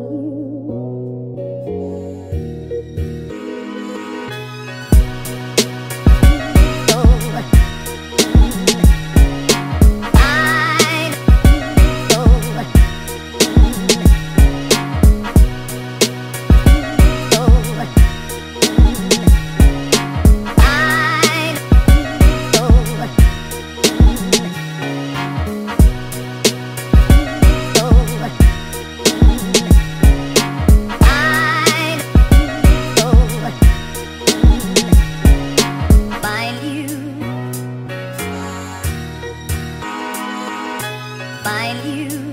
you. find you.